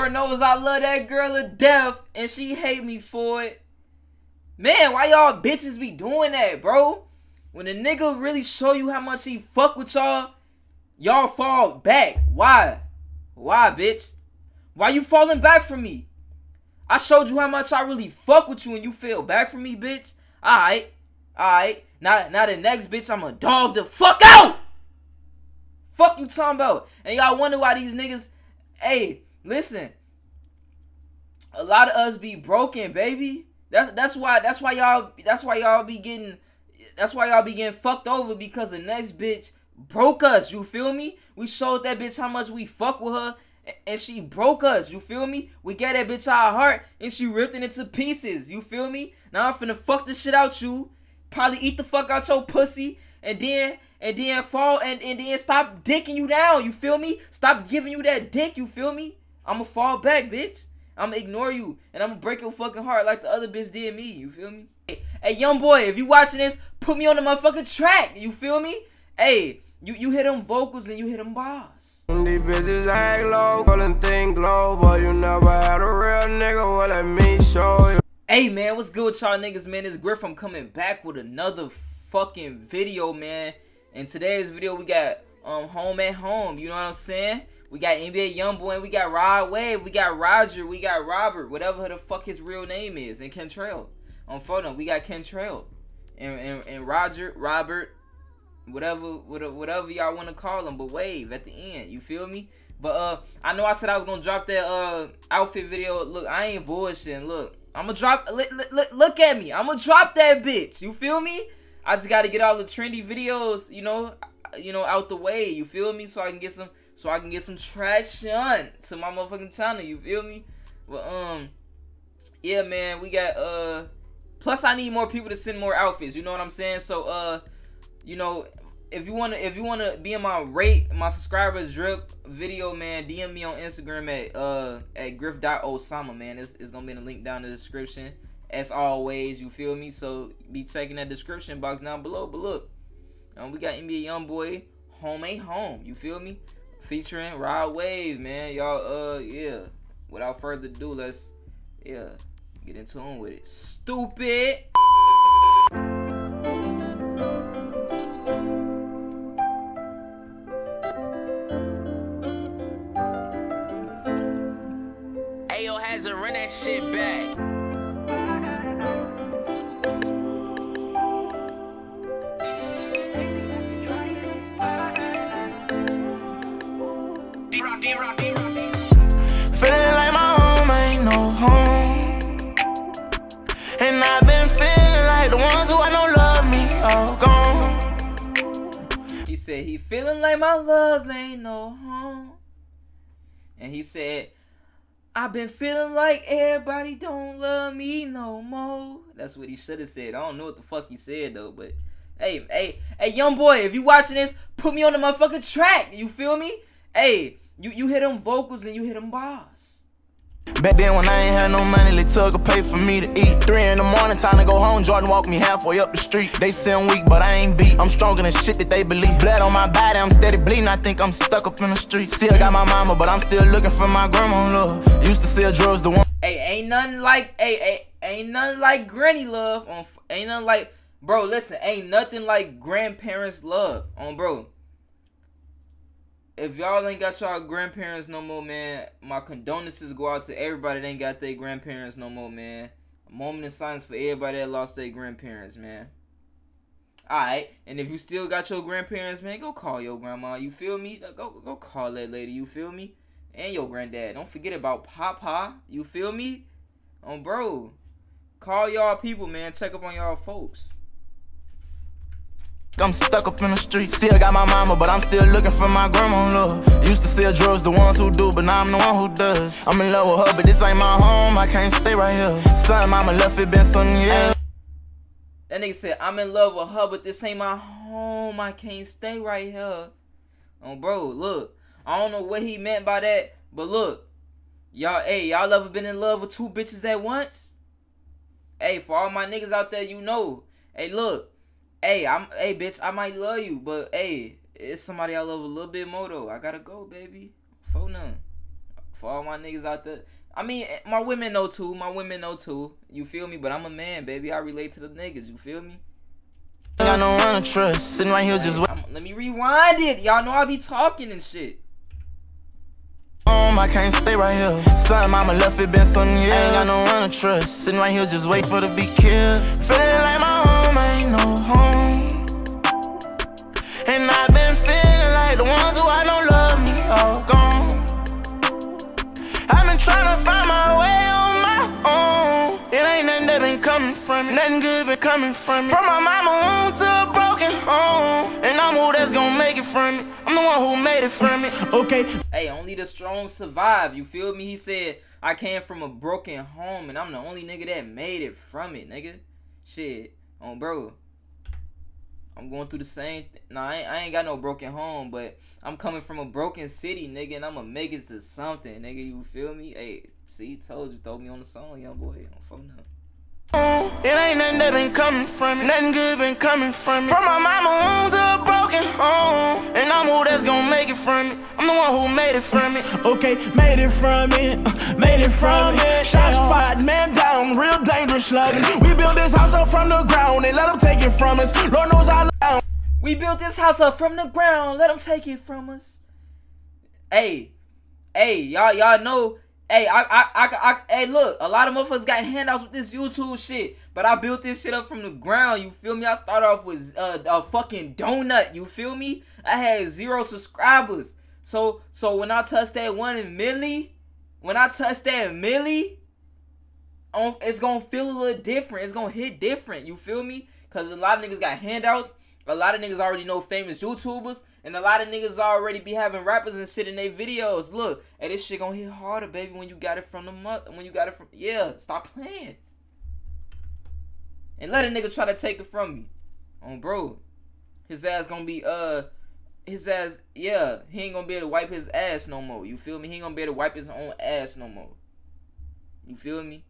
Lord knows I love that girl to death, and she hate me for it. Man, why y'all bitches be doing that, bro? When a nigga really show you how much he fuck with y'all, y'all fall back. Why? Why, bitch? Why you falling back from me? I showed you how much I really fuck with you and you fell back from me, bitch. Alright. Alright. Now, now the next bitch, I'm a dog the fuck out! Fuck you talking about? And y'all wonder why these niggas. Hey, listen. A lot of us be broken, baby. That's that's why that's why y'all that's why y'all be getting that's why y'all be getting fucked over because the next bitch broke us. You feel me? We showed that bitch how much we fuck with her and she broke us. You feel me? We got that bitch our heart and she ripped it into pieces. You feel me? Now I'm finna fuck the shit out you. Probably eat the fuck out your pussy and then and then fall and, and then stop dicking you down. You feel me? Stop giving you that dick. You feel me? I'ma fall back, bitch. I'ma ignore you and I'ma break your fucking heart like the other bitch did me. You feel me? Hey, hey, YoungBoy, if you watching this, put me on the motherfucking track. You feel me? Hey, you you hit them vocals and you hit them bars. These bitches act low, calling thing global. You never had a real nigga, well let me show you. Hey man, what's good with y'all niggas, man? It's Griff. I'm coming back with another fucking video, man. In today's video, we got um Home Ain't Home. You know what I'm saying? We got NBA YoungBoy, and we got Rod Wave, we got Roger, we got Robert, whatever the fuck his real name is, and Kentrell. On photo, we got Kentrell, and, and and Roger, Robert, whatever whatever y'all want to call him, but Wave at the end. You feel me? But uh, I know I said I was gonna drop that uh outfit video. Look, I ain't bullshitting. Look, I'm gonna drop. Look, look, look at me. I'm gonna drop that bitch. You feel me? I just gotta get all the trendy videos, you know, you know, out the way. You feel me? So I can get some, so I can get some traction to my motherfucking channel. You feel me? But um, yeah, man, we got uh. Plus, I need more people to send more outfits. You know what I'm saying? So uh, you know, if you wanna if you wanna be in my rate my subscribers drip video, man, DM me on Instagram at uh at griff.osama, man. It's, it's gonna be in the link down in the description. As always, you feel me? So be checking that description box down below. But look, um, we got NBA YoungBoy, Home Ain't Home, you feel me? Featuring Rod Wave, man. Y'all uh yeah. Without further ado, let's yeah, get in tune with it. Stupid Ayo hasn't run that shit back. Said he feeling like my love ain't no home. And he said I've been feeling like everybody don't love me no more. That's what he should have said. I don't know what the fuck he said though, but hey, hey, hey, YoungBoy, if you watching this, put me on the motherfucking track. You feel me? Hey, you you hit them vocals and you hit them bars. Back then when I ain't had no money, they took a pay for me to eat. Three in the morning, time to go home. Jordan walked me halfway up the street. They say I'm weak, but I ain't beat. I'm stronger than shit that they believe. Blood on my body, I'm steady bleeding. I think I'm stuck up in the street. Still got my mama, but I'm still looking for my grandma love. Used to sell drugs, the one. Hey, ain't nothing like, hey, hey, ain't nothing like granny love. On, ain't nothing like, bro. Listen, ain't nothing like grandparents love. On, bro if y'all ain't got y'all grandparents no more, man, my condolences go out to everybody that ain't got their grandparents no more, man. A moment of silence for everybody that lost their grandparents, man. Alright, and if you still got your grandparents, man, go call your grandma. You feel me? Go go call that lady. You feel me? And your granddad. Don't forget about Papa. You feel me? Um, bro, call y'all people, man. Check up on y'all folks. I'm stuck up in the street. Still got my mama, but I'm still looking for my grandma love. Used to sell drugs, the ones who do, but now I'm the one who does. I'm in love with her, but this ain't my home. I can't stay right here. Son, mama left it been some years. That nigga said, I'm in love with her, but this ain't my home. I can't stay right here. Oh, bro, look. I don't know what he meant by that, but look. Y'all, hey, y'all ever been in love with two bitches at once? Hey, for all my niggas out there, you know. Hey, look hey, I'm hey bitch, I might love you, but hey, it's somebody I love a little bit more though. I gotta go, baby. For none. For all my niggas out there. I mean, eh, my women know too. My women know too. You feel me? But I'm a man, baby. I relate to the niggas. You feel me? No one to trust. Sitting right here just I'm, let me rewind it. Y'all know I be talking and shit. I can't stay right here. Son, mama left it been some years. Ain't got no one to trust. Sitting right here just wait for to be killed. Feeling like my And I've been feeling like the ones who I don't love me all gone. I've been trying to find my way on my own. It ain't nothing that been coming from me. Nothing good been coming from me. From my mama home to a broken home. And I'm who that's gonna make it from me. I'm the one who made it from me. Okay. Hey, only the strong survive. You feel me? He said, I came from a broken home and I'm the only nigga that made it from it, nigga. Shit. Oh, bro. I'm going through the same. Th- nah, I ain't, I ain't got no broken home, but I'm coming from a broken city, nigga, and I'ma make it to something, nigga. You feel me? Hey, see, told you, throw me on the song, YoungBoy. On phone now. It ain't nothing that been coming from me. Nothing good been coming from me. From my mama home to broken home. And I'm who that's gonna make it from me. I'm the one who made it from me. Okay, made it from it, uh, made it from it. Shots fired, man down, real dangerous slugging. We built this house up from the ground and let them take it from us. Lord knows I love We built this house up from the ground. Let them take it from us. Hey, hey, y'all, y'all know. Hey, I, I, I, I, hey, look, a lot of motherfuckers got handouts with this YouTube shit, but I built this shit up from the ground. You feel me? I started off with uh, a fucking donut. You feel me? I had zero subscribers. So, so when I touch that one in Millie, when I touch that Millie, on, it's gonna feel a little different. It's gonna hit different. You feel me? Cause a lot of niggas got handouts. A lot of niggas already know famous YouTubers, and a lot of niggas already be having rappers and shit in their videos. Look, hey, this shit gonna hit harder, baby, when you got it from the month. When you got it from, yeah, stop playing. And let a nigga try to take it from me, on bro. His ass gonna be uh, his ass, yeah, he ain't gonna be able to wipe his ass no more. You feel me? He ain't gonna be able to wipe his own ass no more. You feel me?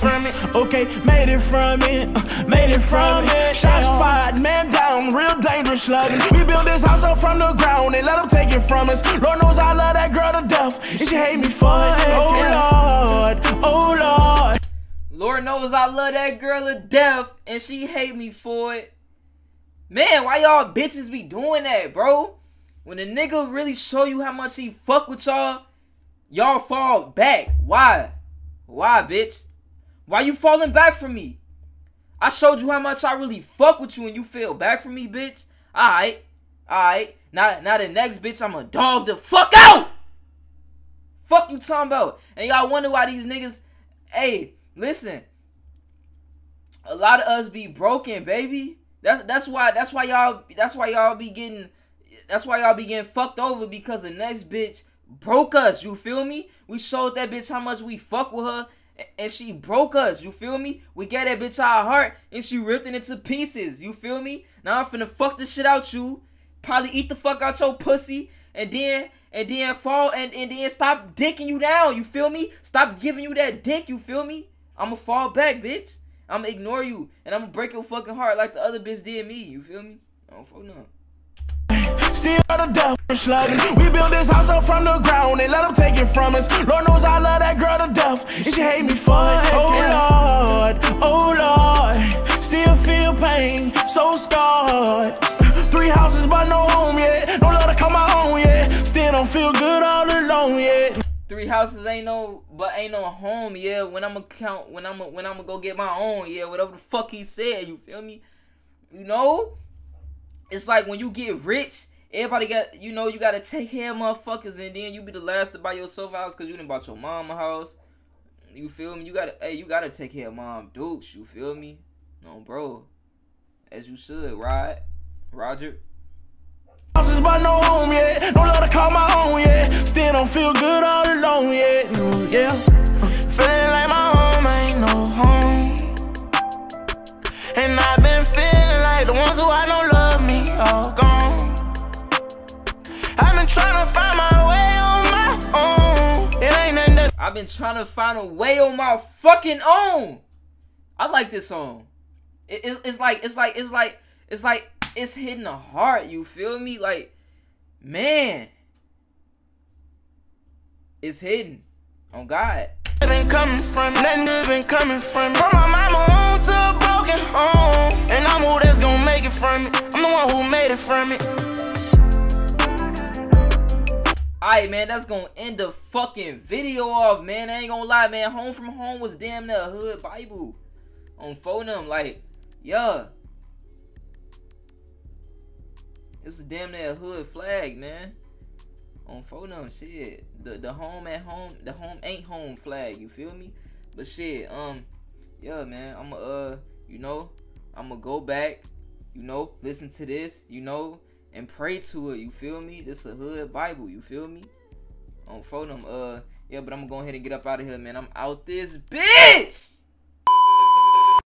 From me. Okay, made it from it, uh, made it from it. Shots fired, man down, real dangerous slugging. We built this house up from the ground and let them take it from us. Lord knows I love that girl to death, and she hate me for it. Oh Lord, oh Lord. Lord knows I love that girl to death, and she hate me for it. Man, why y'all bitches be doing that, bro? When a nigga really show you how much he fuck with y'all, y'all fall back. Why? Why, bitch? Why you falling back from me? I showed you how much I really fuck with you and you fell back from me, bitch. Alright. Alright. Now, now the next bitch, I'm a dog the fuck out! Fuck you talking about? And y'all wonder why these niggas. Hey, listen. A lot of us be broken, baby. That's that's why that's why y'all that's why y'all be getting that's why y'all be getting fucked over because the next bitch broke us. You feel me? We showed that bitch how much we fuck with her and she broke us. You feel me? We got that bitch our heart and she ripped it into pieces. You feel me? Now I'm finna fuck the shit out you. Probably eat the fuck out your pussy and then and then fall and, and then stop dicking you down. You feel me? Stop giving you that dick. You feel me? I'ma fall back, bitch. I'ma ignore you and I'ma break your fucking heart like the other bitch did me. You feel me? I don't fuck no. Still the death slugging. We built this house up from the ground and let them take it from us. Lord knows I love that girl to death, and she hate me for it. Oh Lord, oh Lord, still feel pain, so scarred. Three houses but no home yet. Don't let her come my own yet. Still don't feel good all alone yet. Three houses ain't no, but ain't no home. Yeah, when I'ma count, when I'ma when I'ma go get my own. Yeah, whatever the fuck he said. You feel me? You know, it's like when you get rich, everybody got you know you gotta take care of motherfuckers, and then you be the last to buy yourself a house because you didn't bought your mom a house. You feel me? You gotta hey, you gotta take care of mom dukes. You feel me? No, bro, as you should, right, Roger. No home yet. Don't let her call my own yet. Still don't feel good all alone yet. Yeah. I've been trying to find a way on my fucking own. I like this song. It, it's, it's like it's like it's like it's like it's hitting the heart. You feel me? Like, man, it's hidden. On God. been coming from nothing good been coming from me. From my mama home to a broken home. And I'm who that's gonna make it from it. I'm the one who made it from it. Alright, man, that's gonna end the fucking video off, man. I ain't gonna lie, man. Home from home was damn near a hood Bible. On phone them, like, yeah. It was damn near a hood flag, man. On phone them, shit. The the home at home, the home ain't home flag, you feel me? But shit, um, yeah, man, I'ma uh, you know, I'ma go back, you know, listen to this, you know, and pray to it. You feel me? This a hood Bible. You feel me? On them. Uh, yeah, but I'm gonna go ahead and get up out of here, man. I'm out this bitch.